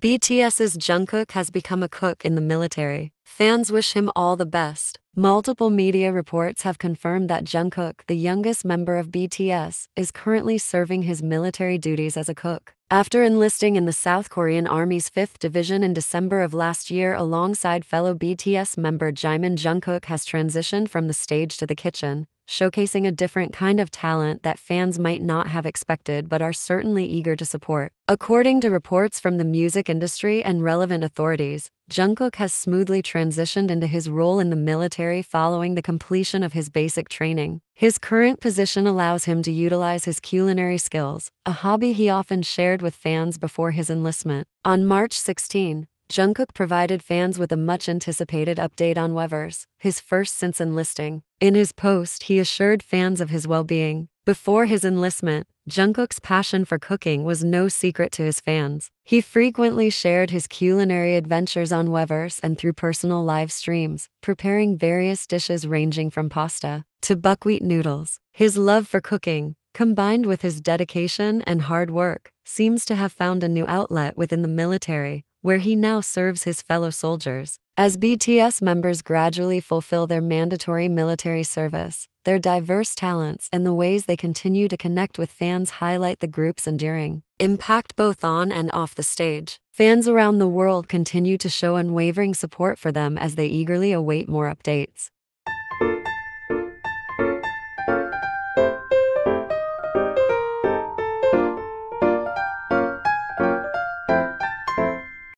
BTS's Jungkook has become a cook in the military. Fans wish him all the best. Multiple media reports have confirmed that Jungkook, the youngest member of BTS, is currently serving his military duties as a cook. After enlisting in the South Korean Army's 5th Division in December of last year alongside fellow BTS member Jimin Jungkook has transitioned from the stage to the kitchen, showcasing a different kind of talent that fans might not have expected but are certainly eager to support. According to reports from the music industry and relevant authorities, Jungkook has smoothly transitioned into his role in the military following the completion of his basic training. His current position allows him to utilize his culinary skills, a hobby he often shared with fans before his enlistment. On March 16, Jungkook provided fans with a much anticipated update on Weverse, his first since enlisting. In his post, he assured fans of his well being. Before his enlistment, Jungkook's passion for cooking was no secret to his fans. He frequently shared his culinary adventures on Weverse and through personal live streams, preparing various dishes ranging from pasta to buckwheat noodles. His love for cooking, combined with his dedication and hard work, seems to have found a new outlet within the military, where he now serves his fellow soldiers. As BTS members gradually fulfill their mandatory military service, their diverse talents and the ways they continue to connect with fans highlight the group's enduring impact both on and off the stage. Fans around the world continue to show unwavering support for them as they eagerly await more updates.